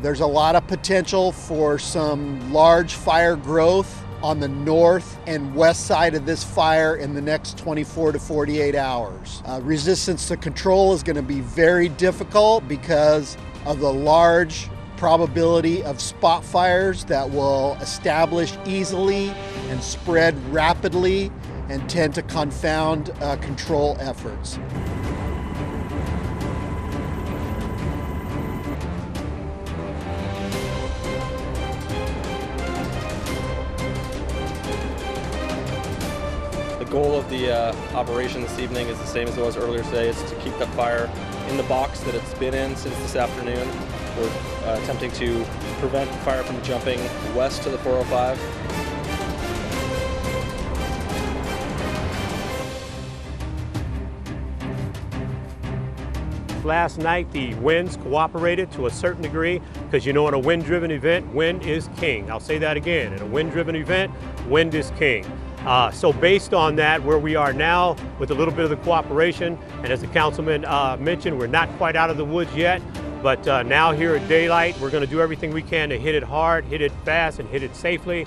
There's a lot of potential for some large fire growth on the north and west side of this fire in the next 24 to 48 hours. Uh, resistance to control is going to be very difficult because of the large probability of spot fires that will establish easily and spread rapidly and tend to confound uh, control efforts. Goal of the uh, operation this evening is the same as it was earlier today. It's to keep that fire in the box that it's been in since this afternoon. We're uh, attempting to prevent the fire from jumping west to the 405. Last night, the winds cooperated to a certain degree because you know, in a wind driven event, wind is king. I'll say that again. In a wind driven event, wind is king. Uh, so, based on that, where we are now with a little bit of the cooperation, and as the councilman uh, mentioned, we're not quite out of the woods yet, but uh, now here at daylight, we're going to do everything we can to hit it hard, hit it fast, and hit it safely.